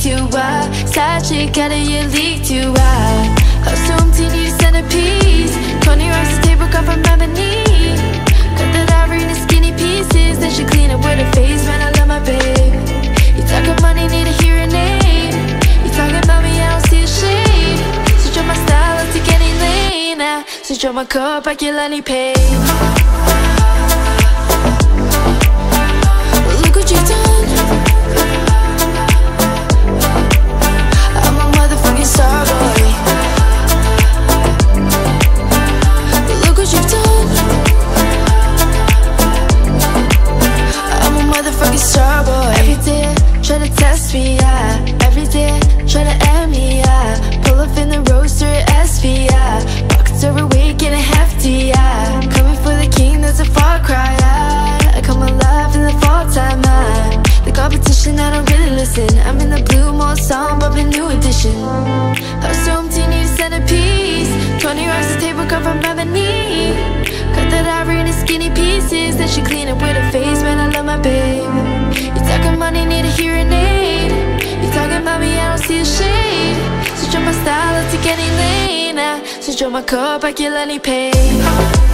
too. I side chick out of your league too. I assumed you need a centerpiece. Twenty rocks a table cut from ebony. Cut that ivory into skinny pieces. Then she clean it with her face. Man, I love my babe. You talking money, need a hearing aid. You talking about me, I don't see a shade. Switch up my style, let's take any lane. Now, switch up my cup, I kill any pain. Try to test me, yeah. Every day, try to end me, yeah. Pull up in the roadster, SV, yeah. Pockets overweight, getting hefty, yeah. Coming for the king, that's a far cry, yeah. I come alive in the fall time, yeah. The competition, I don't really listen. I'm in the blue Mulsanne, bumping new edition. I assume teeny centerpiece. 20 rocks a table cut from ebony. Cut that ivory into skinny pieces. Then she clean it with her face, man, I love my babe. You talking money, need a hearing aid. You're talking about me, I don't see a shade. Switch up my style, let's take any lane. Switch up my cup, I kill any pain. Look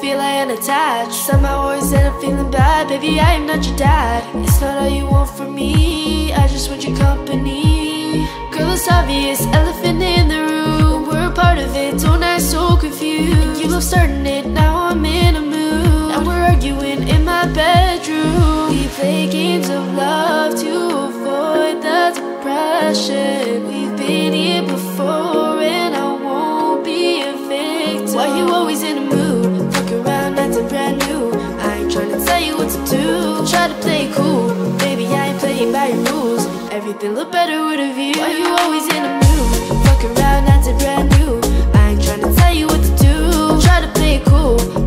feel I am attached. Somehow always end up feeling bad. Baby, I am not your dad. It's not all you want from me. I just want your company. Girl, it's obvious. Elephant in the room. We're a part of it. Don't act so confused. You love starting it. Now I'm in a mood. Now we're arguing in my bedroom. We play games of love To avoid the depression. We've been here before And I won't be a victim. Why you always in a mood? What to do. Try to play it cool. Baby, I ain't playing by your rules. Everything look better with a view. Why you always in a mood? Fuck around, acting brand new. I ain't tryna tell you what to do. Try to play it cool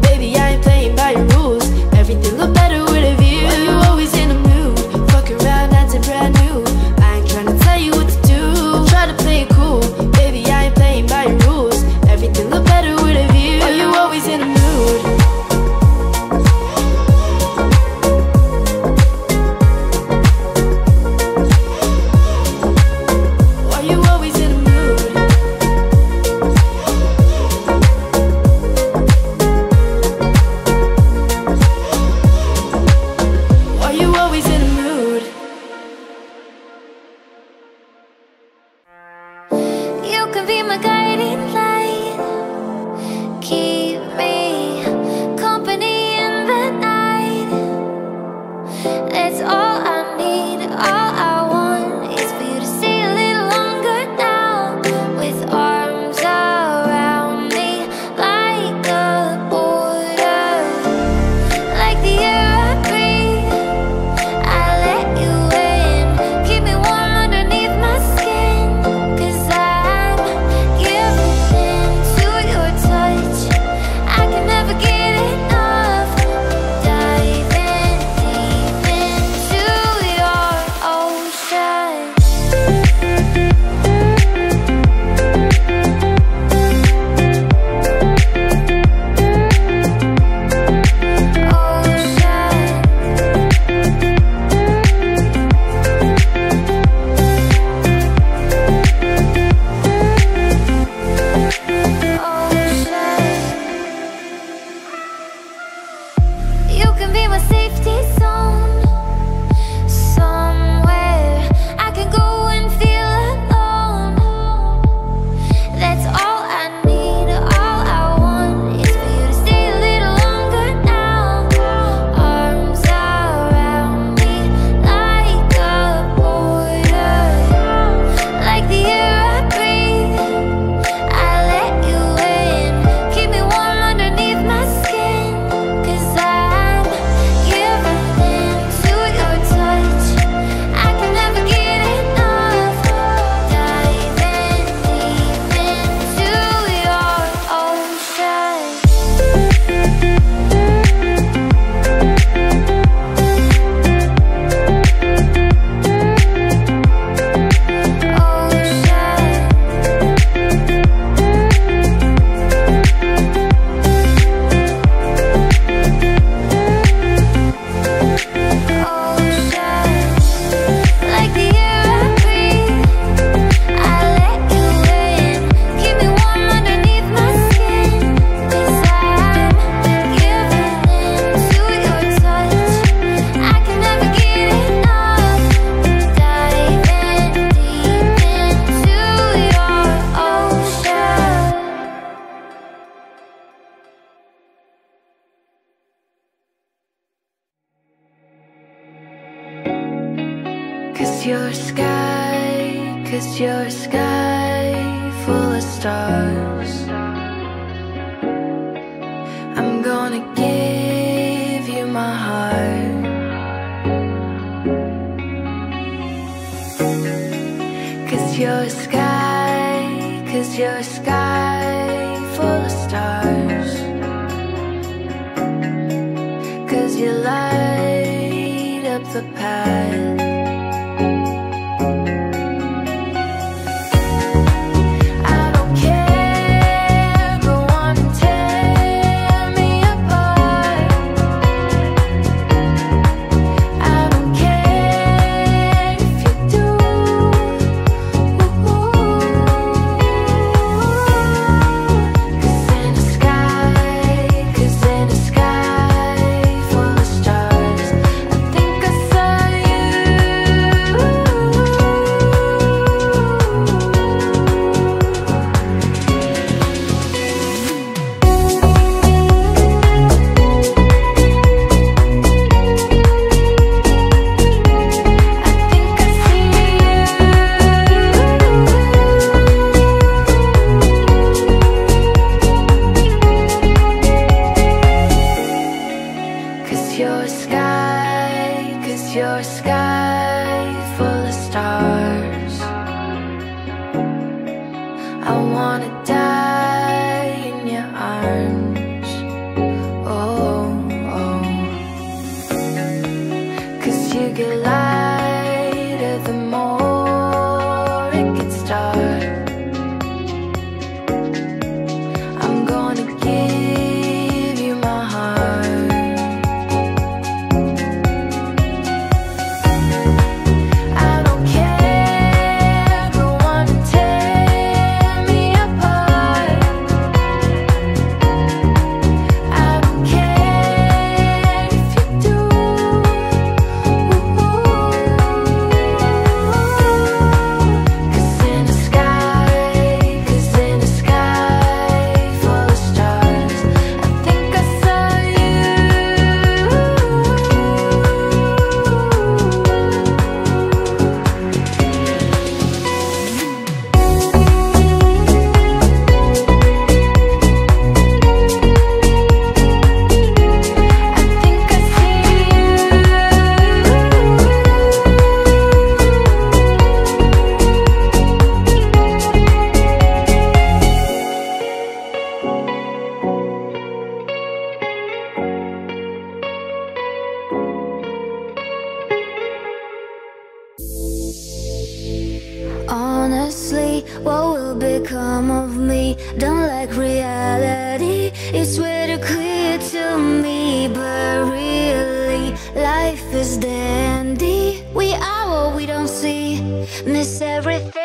to me, but really, life is dandy. We are what we don't see, miss everything.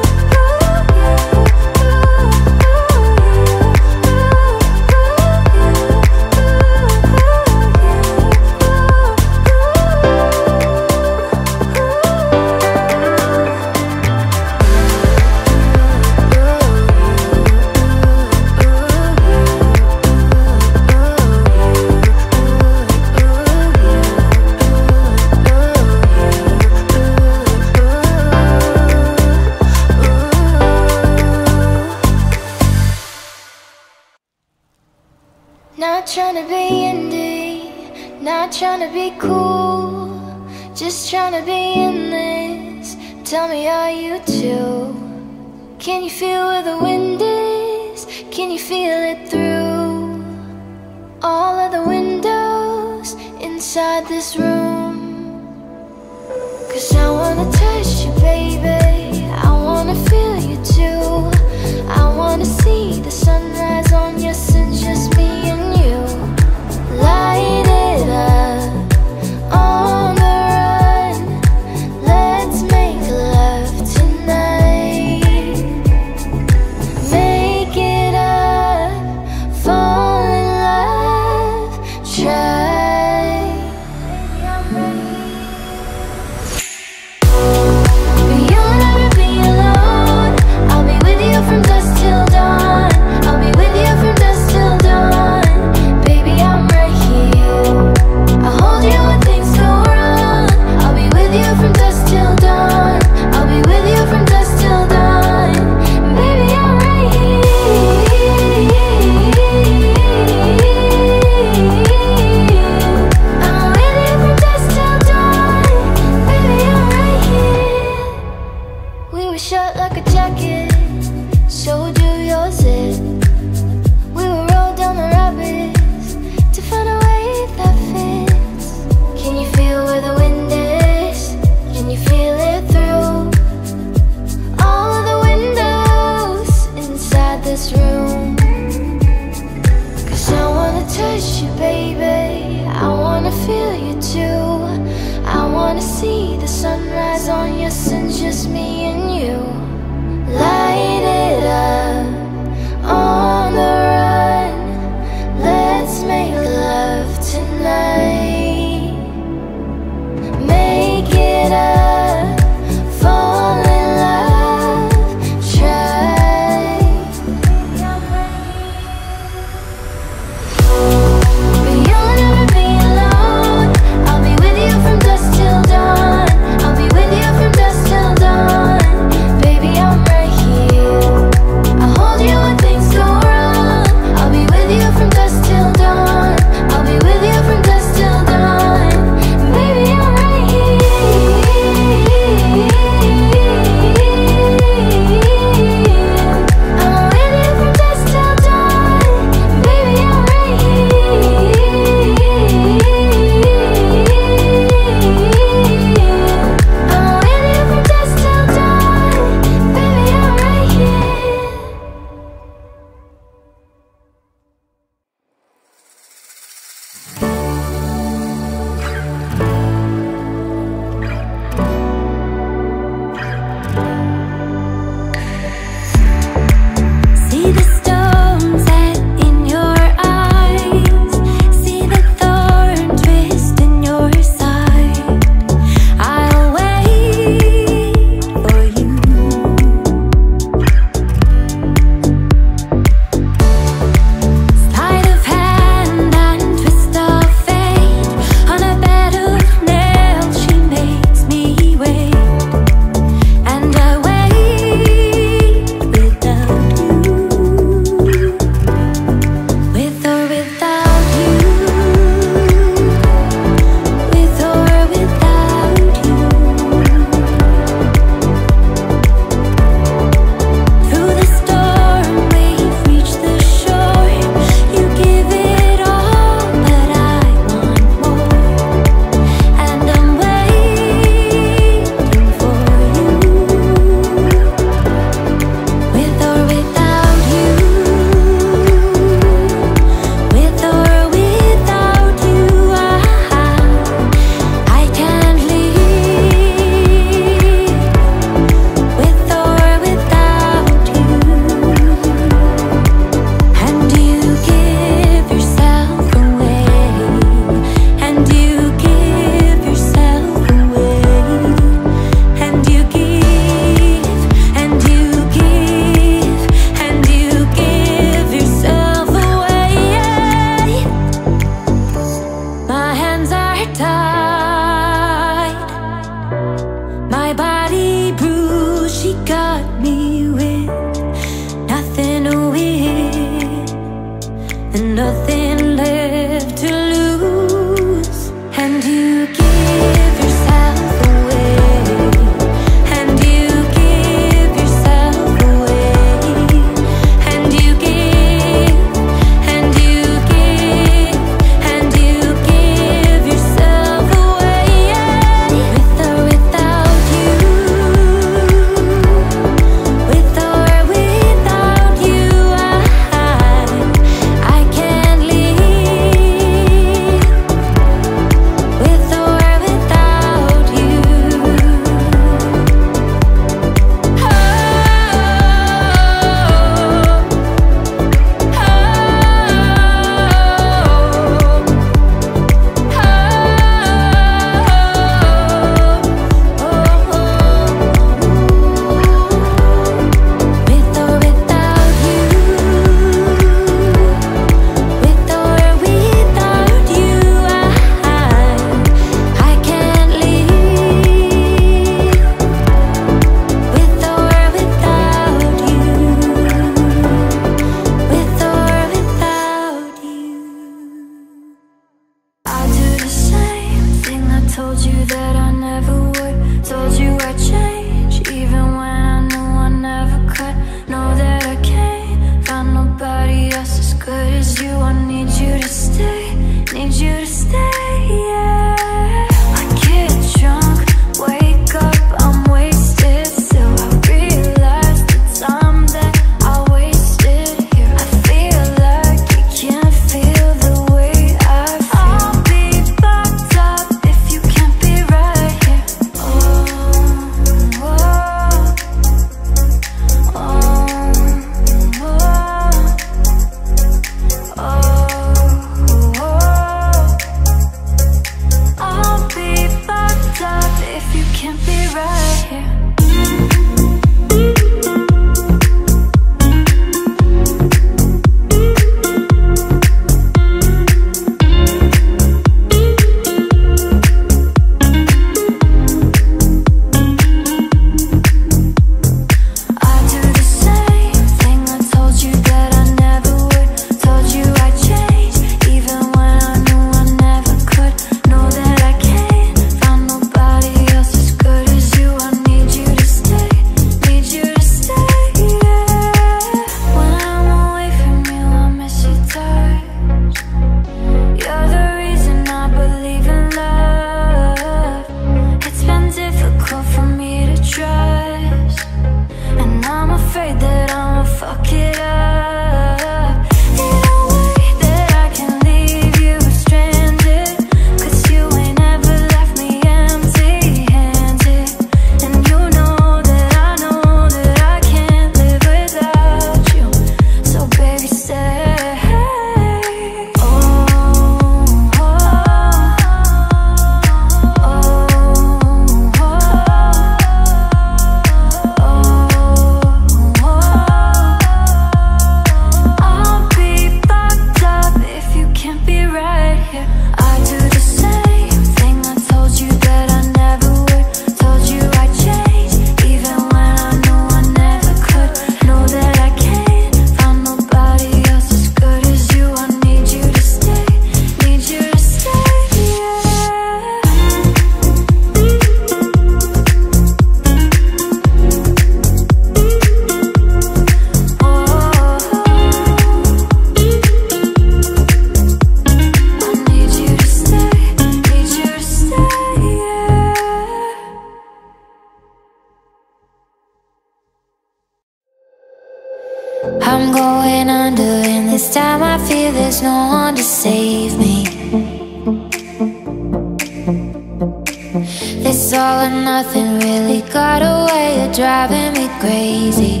This all or nothing really got a way of driving me crazy.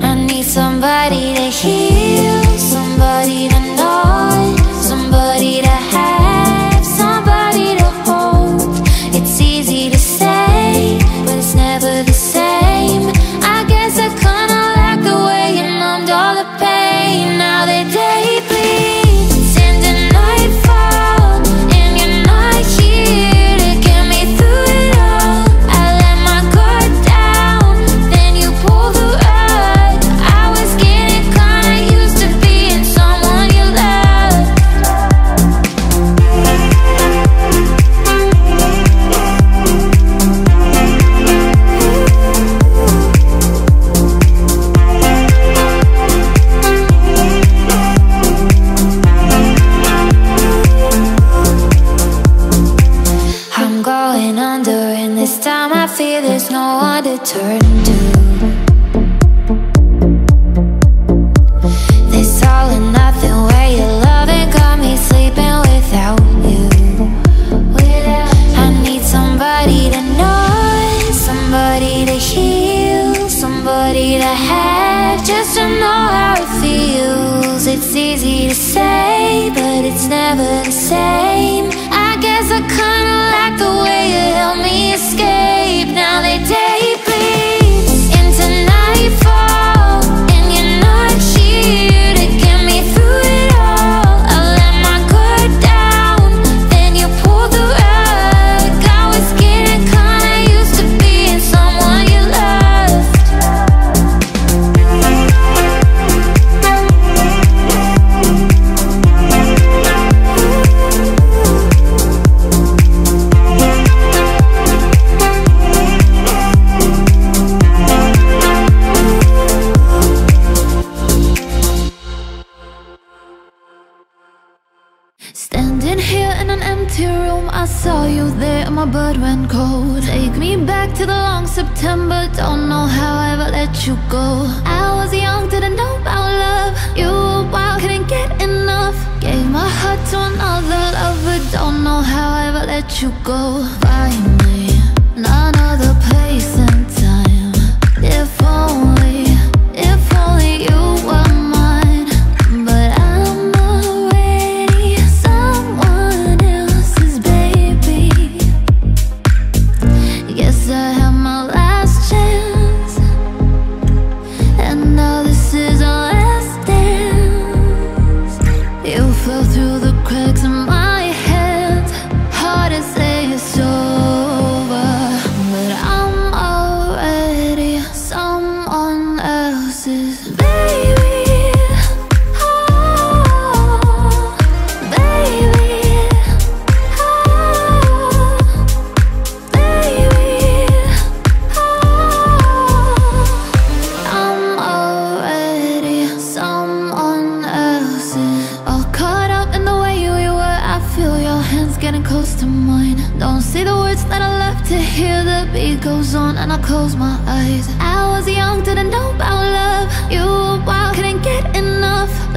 I need somebody to heal.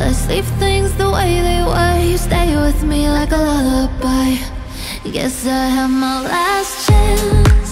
Let's leave things the way they were. You stay with me like a lullaby. Guess I have my last chance.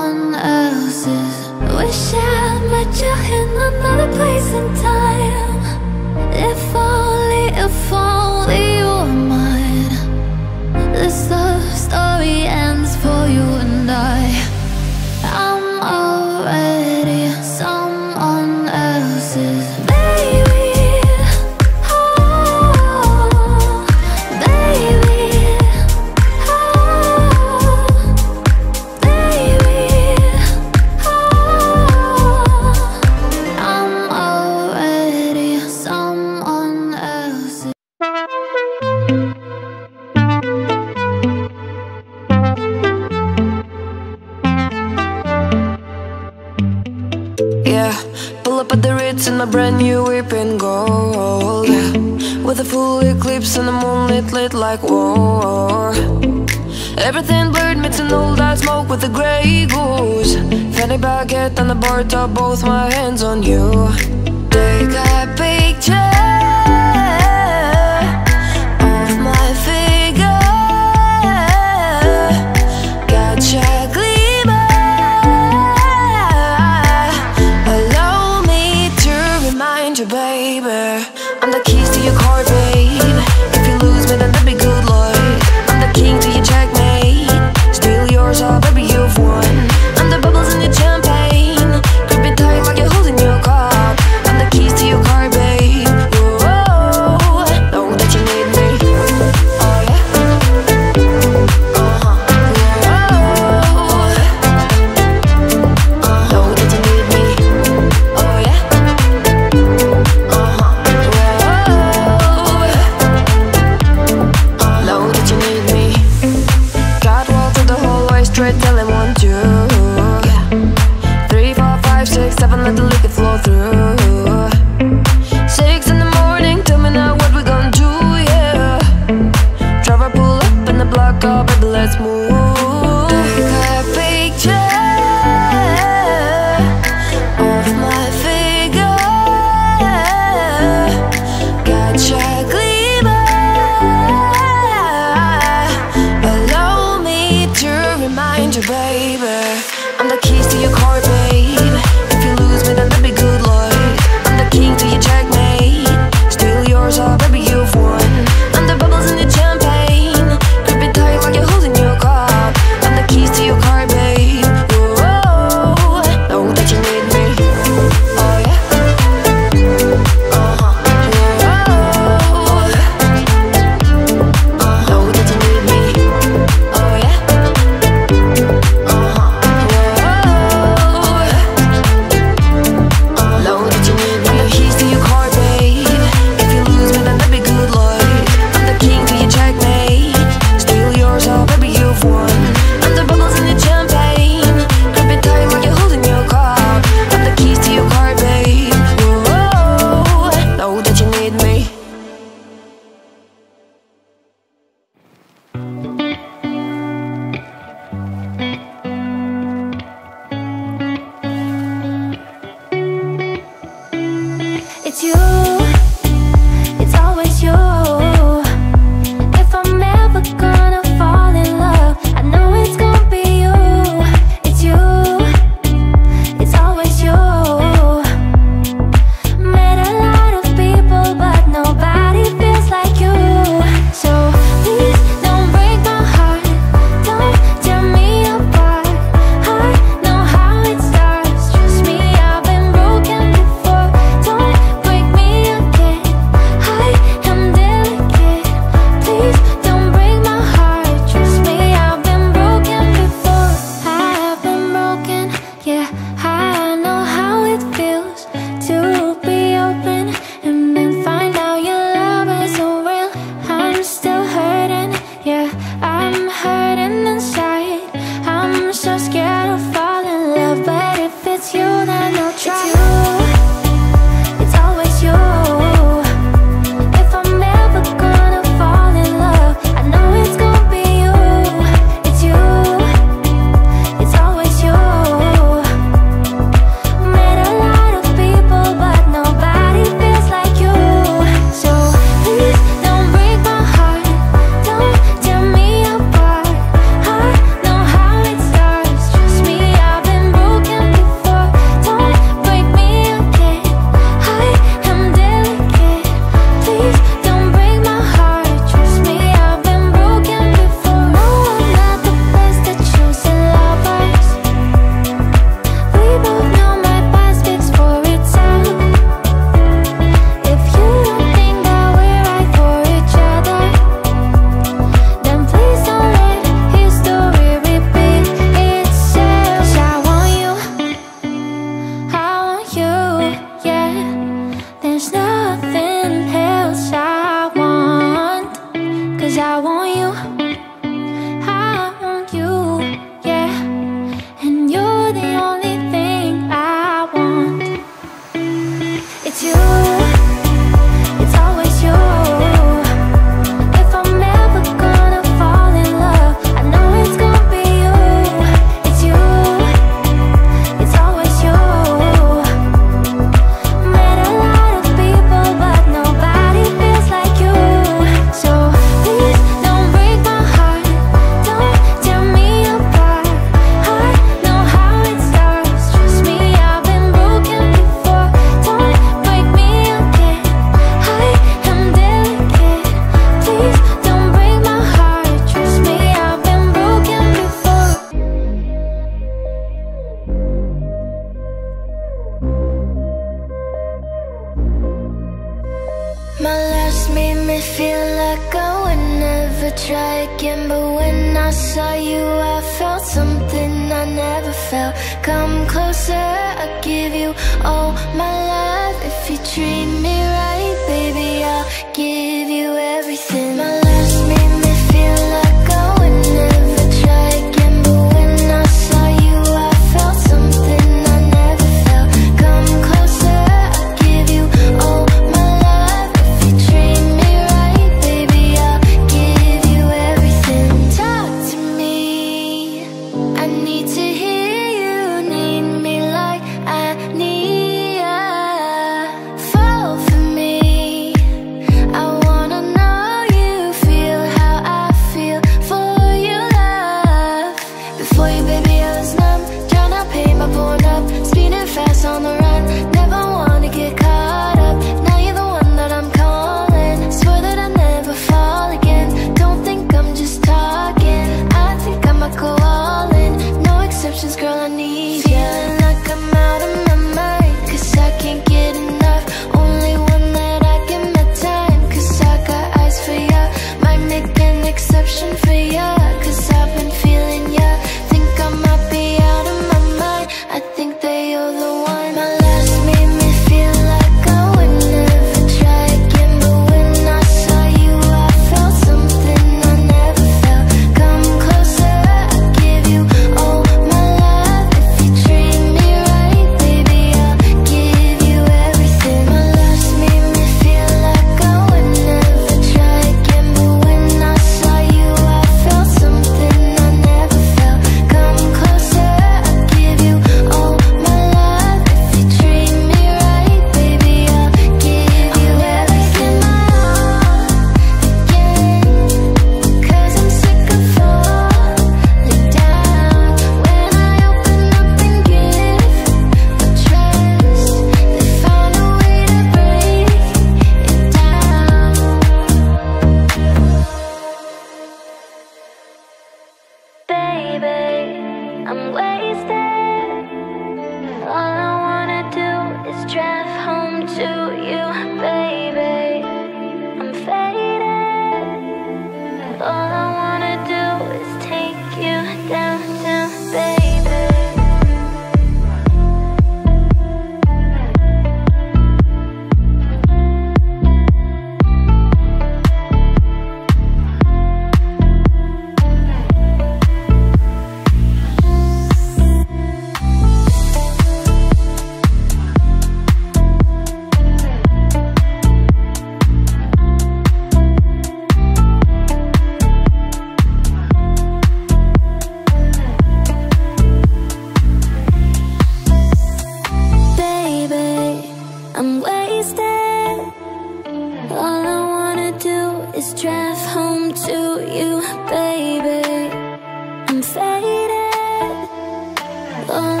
Oh.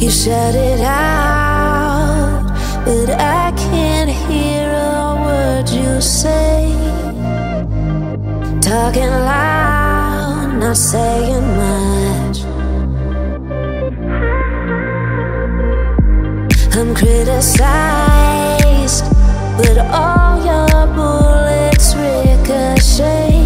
You shout it out, but I can't hear a word you say. Talking loud, not saying much. I'm criticized, but all your bullets ricochet.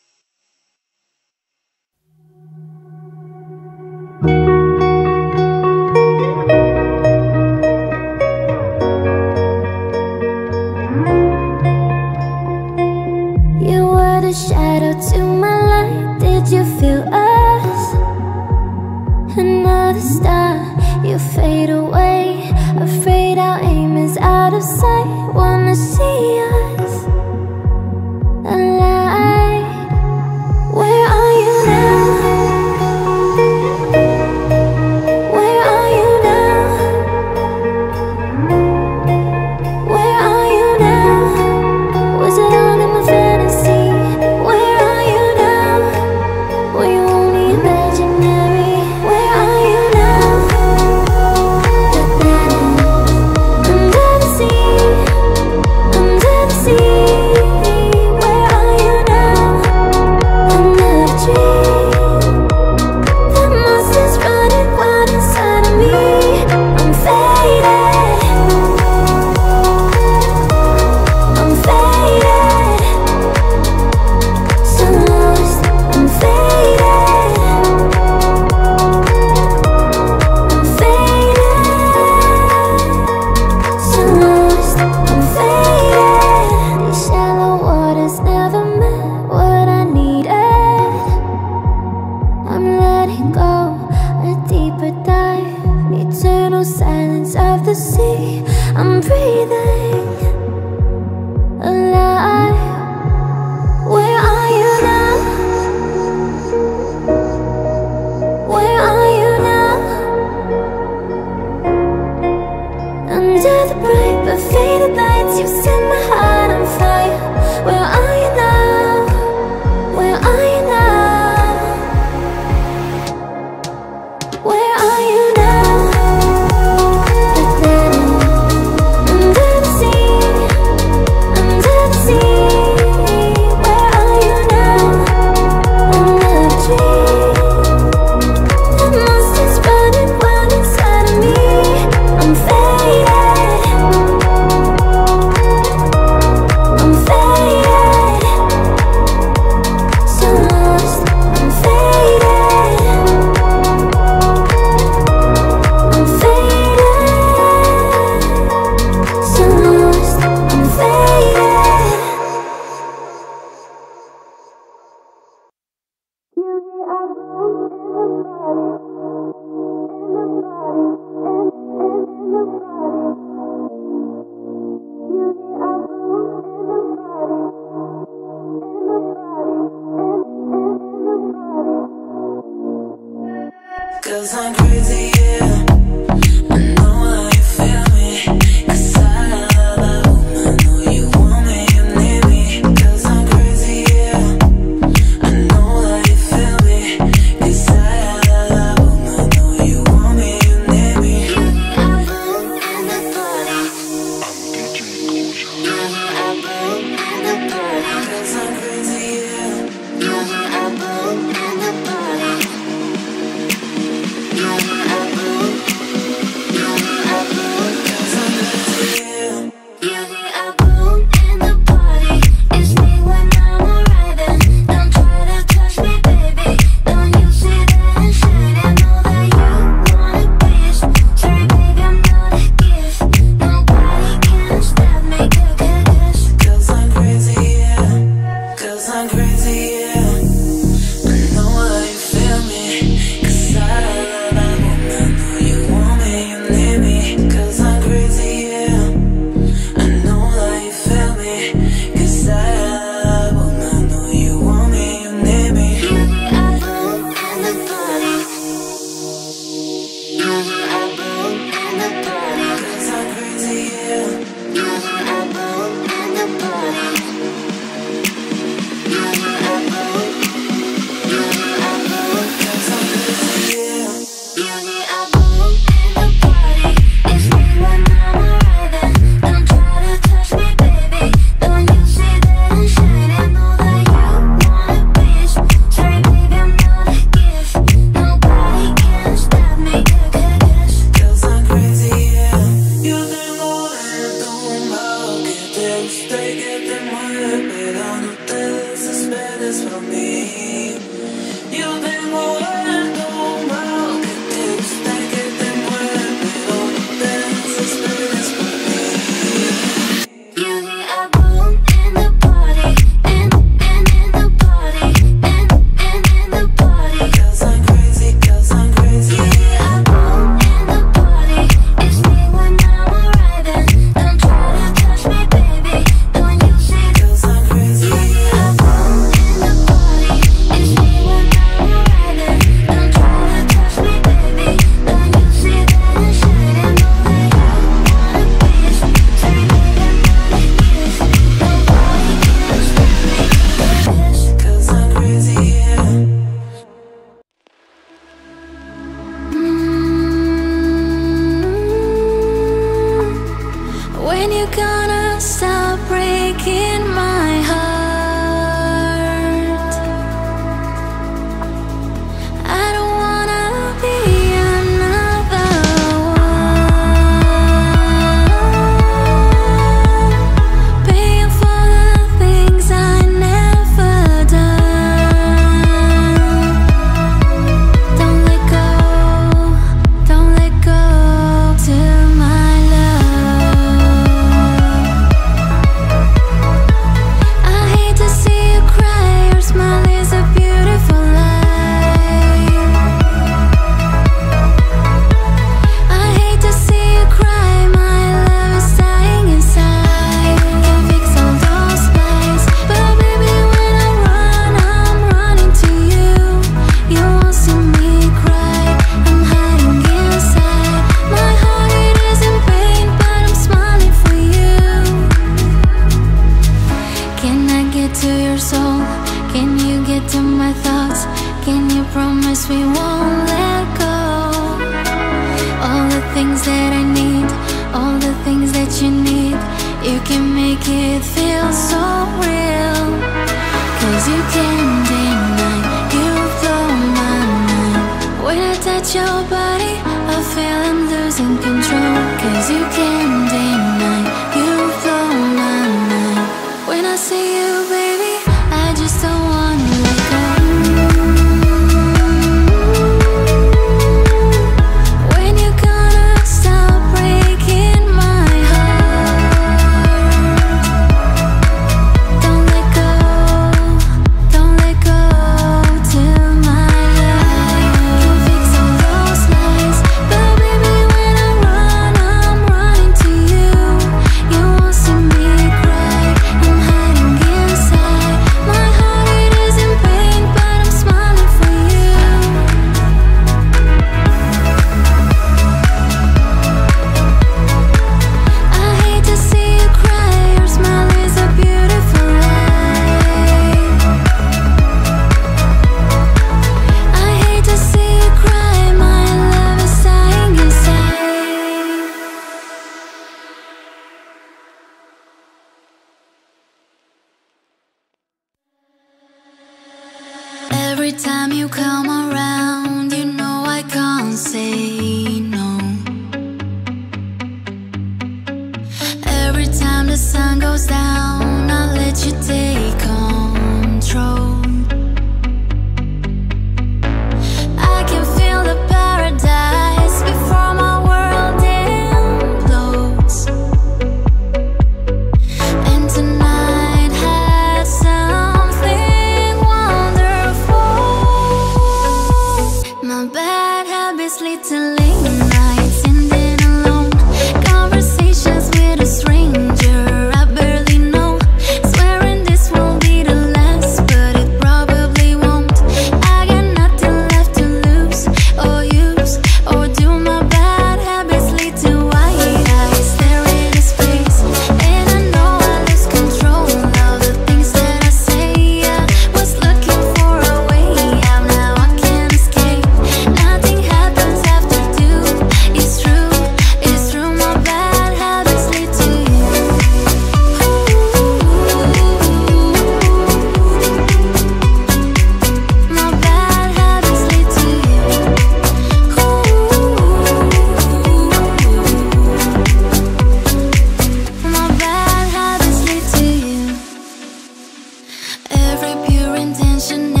Every pure intention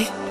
star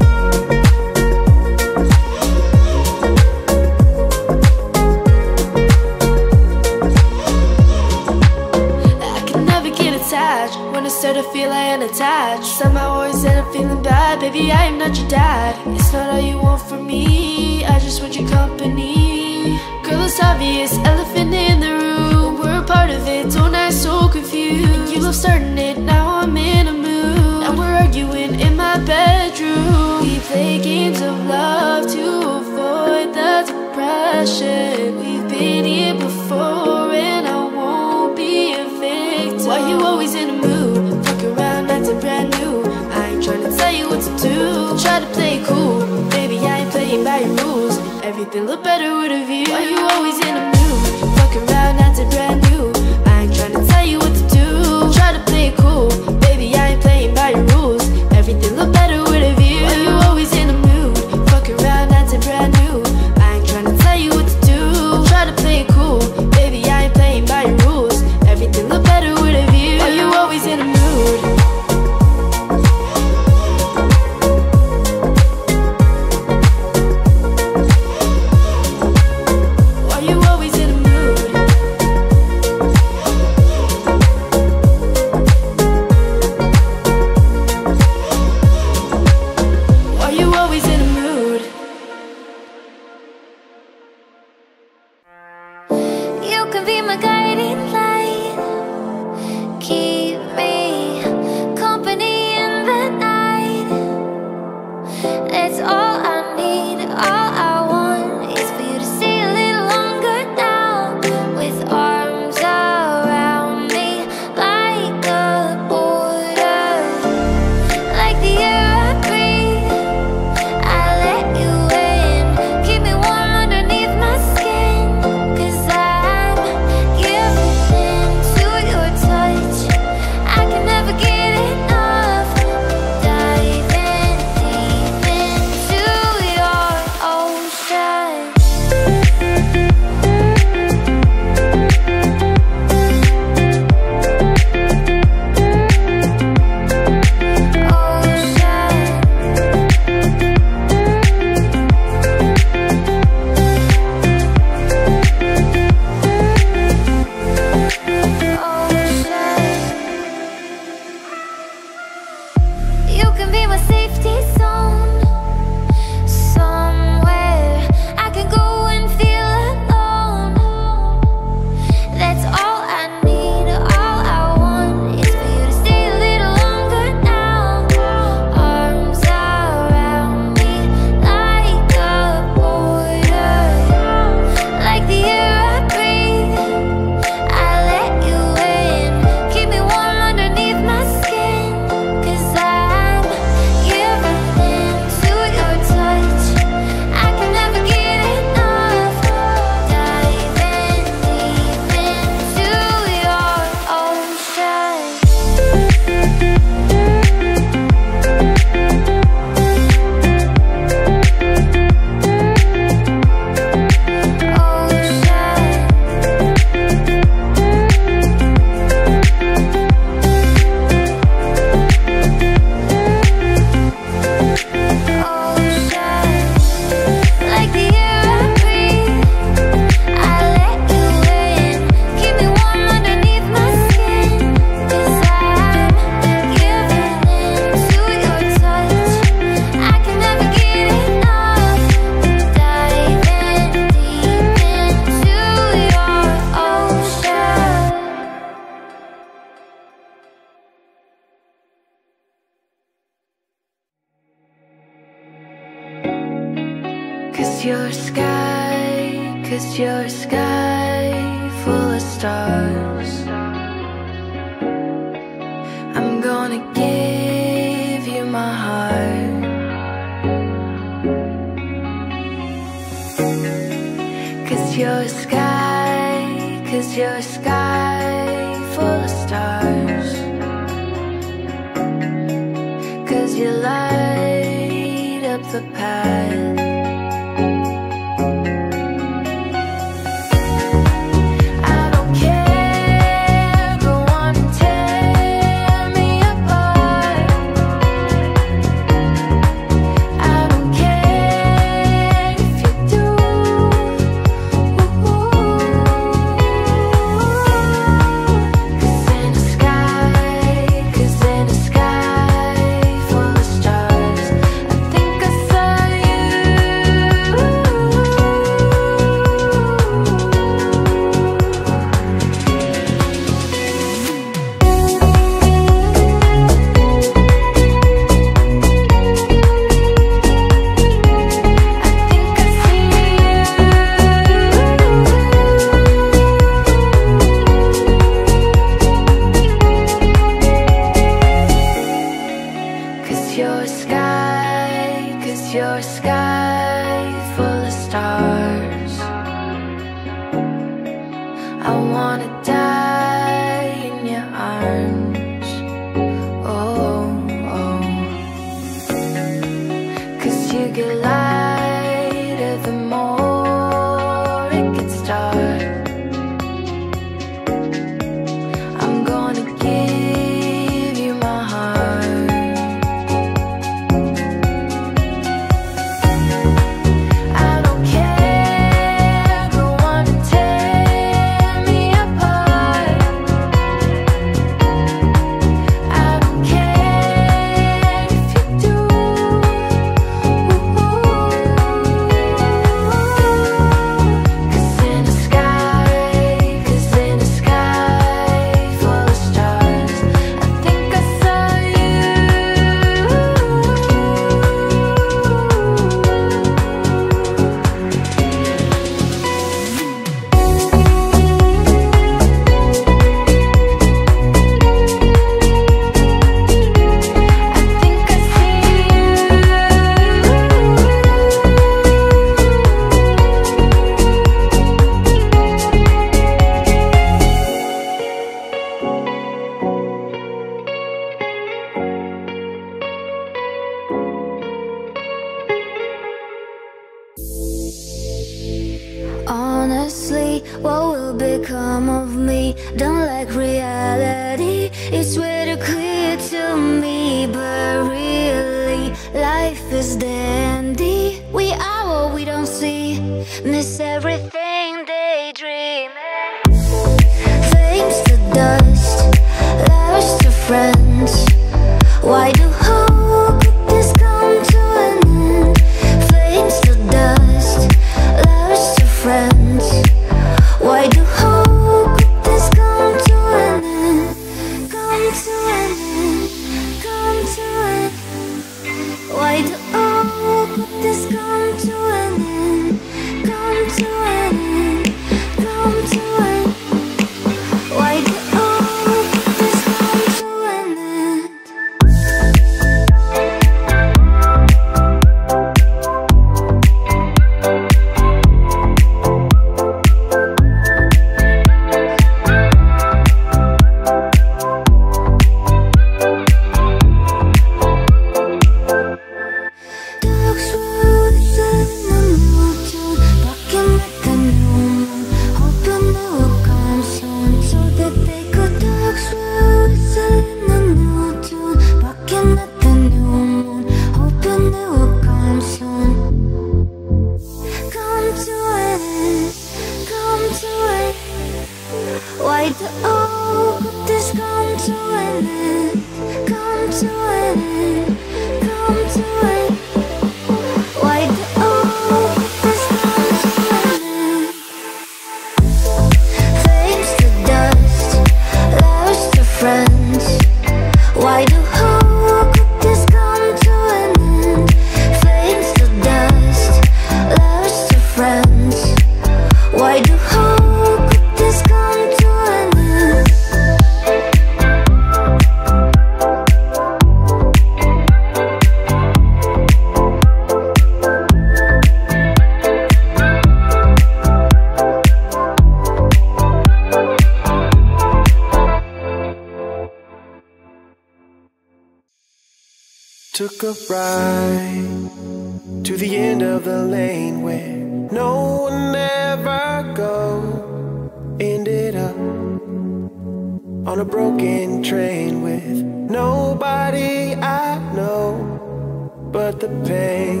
but the pain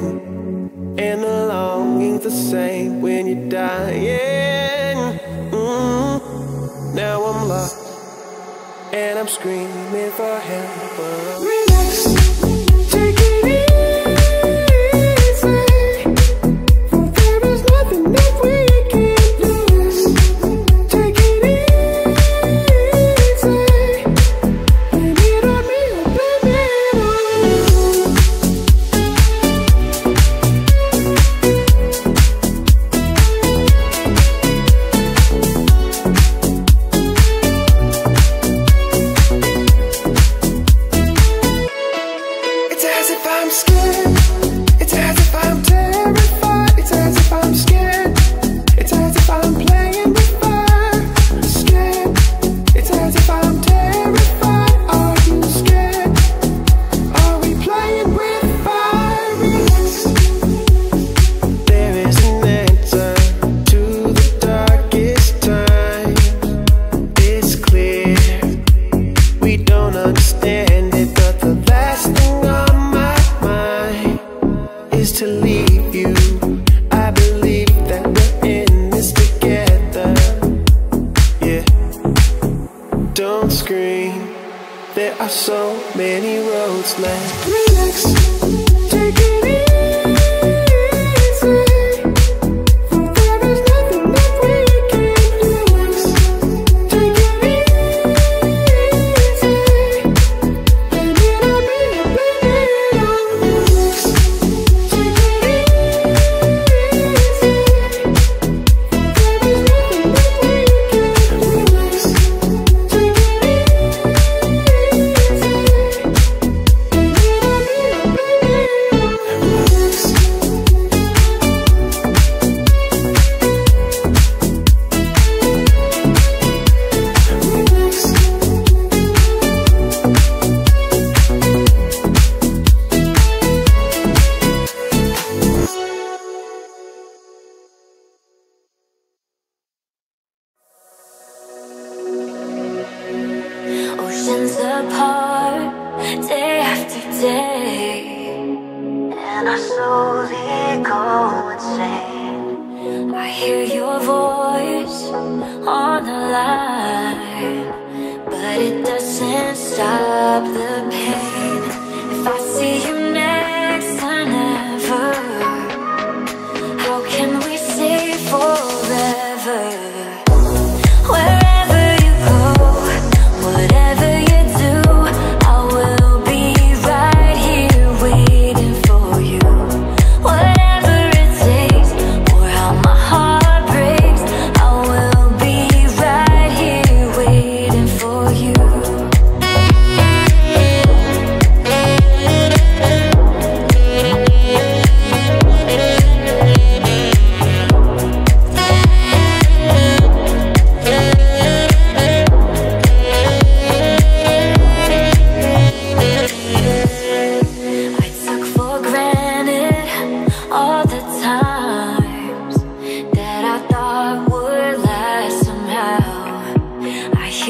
and the longing's the same when you're dying. Mm. Now I'm lost and I'm screaming for help.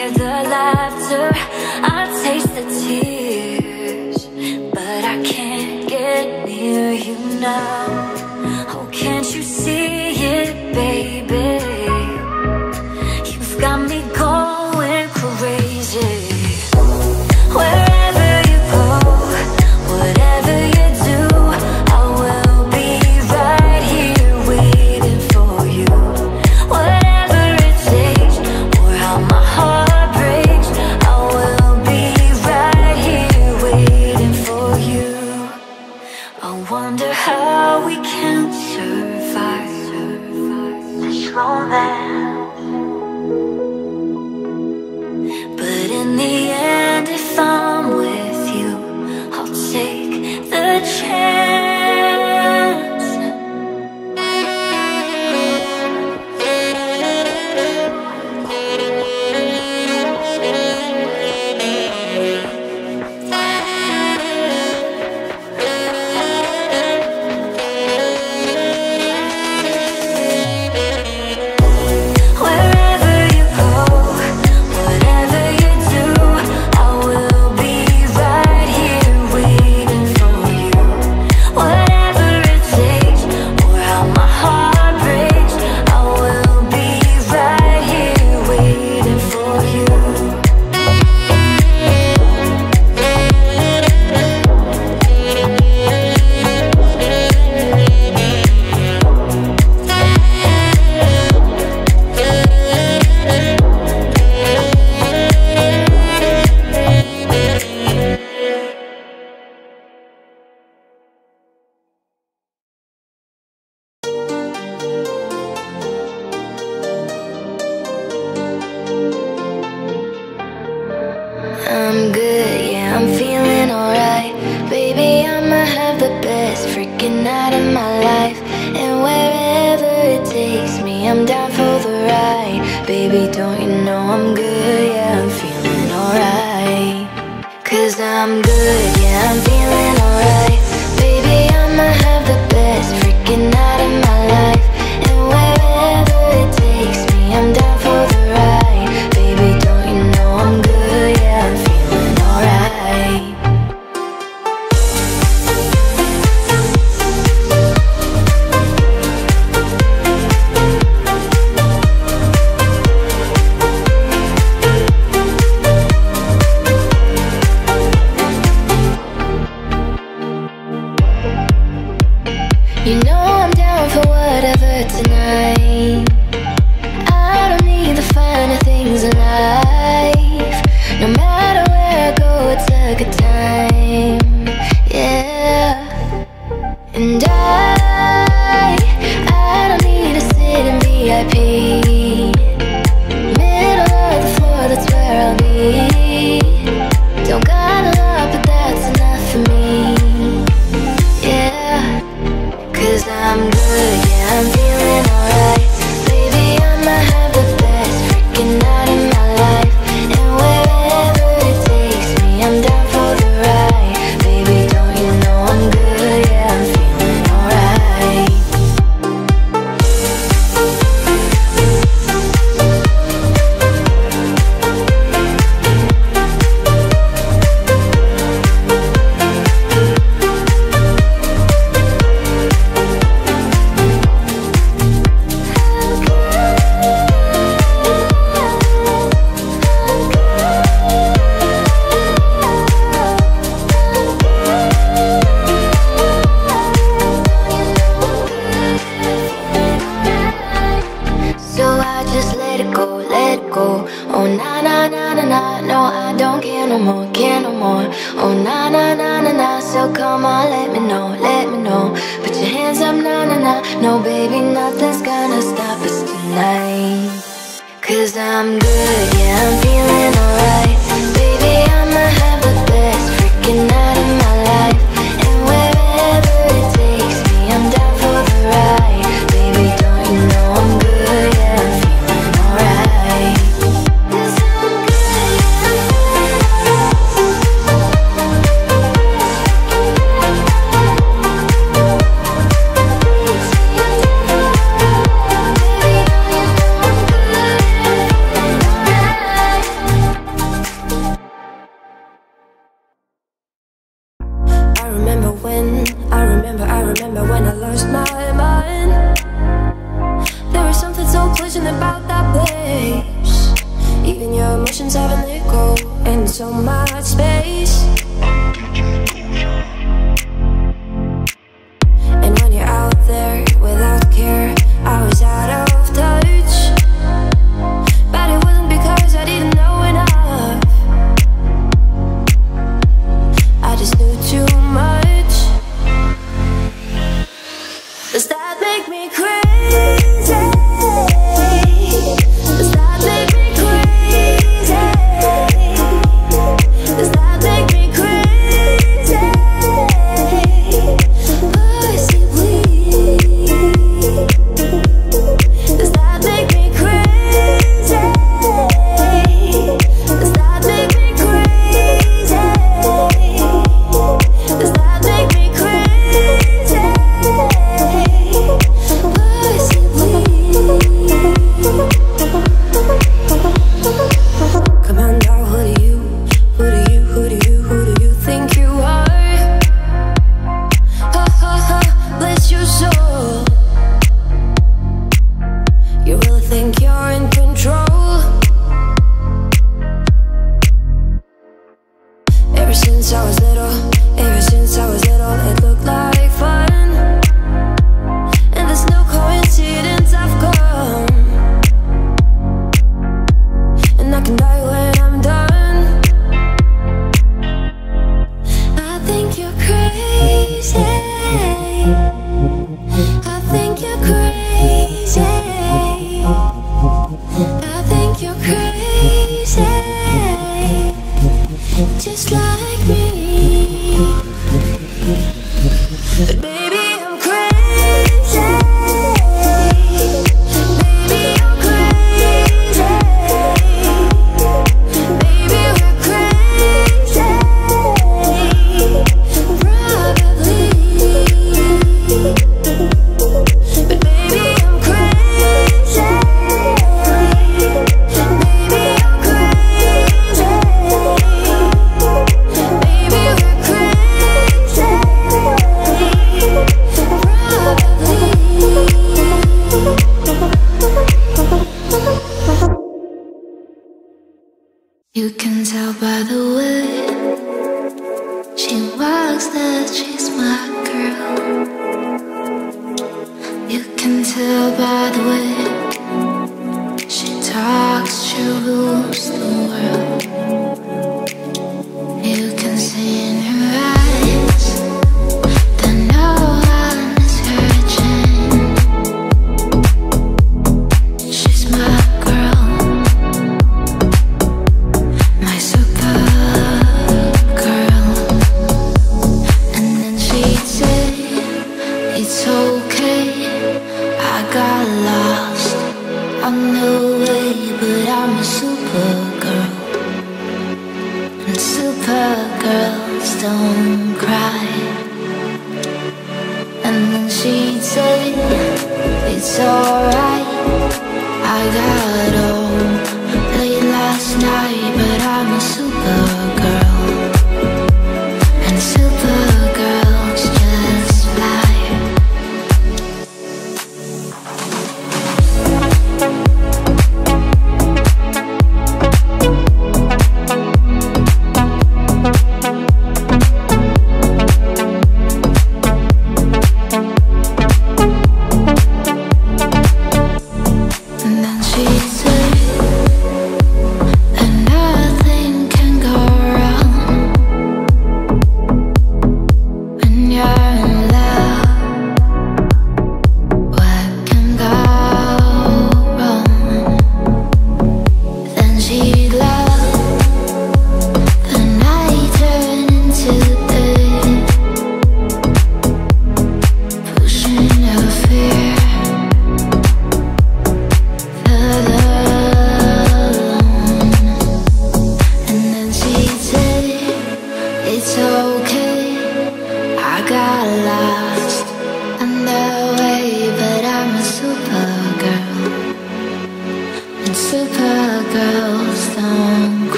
hear the laughter.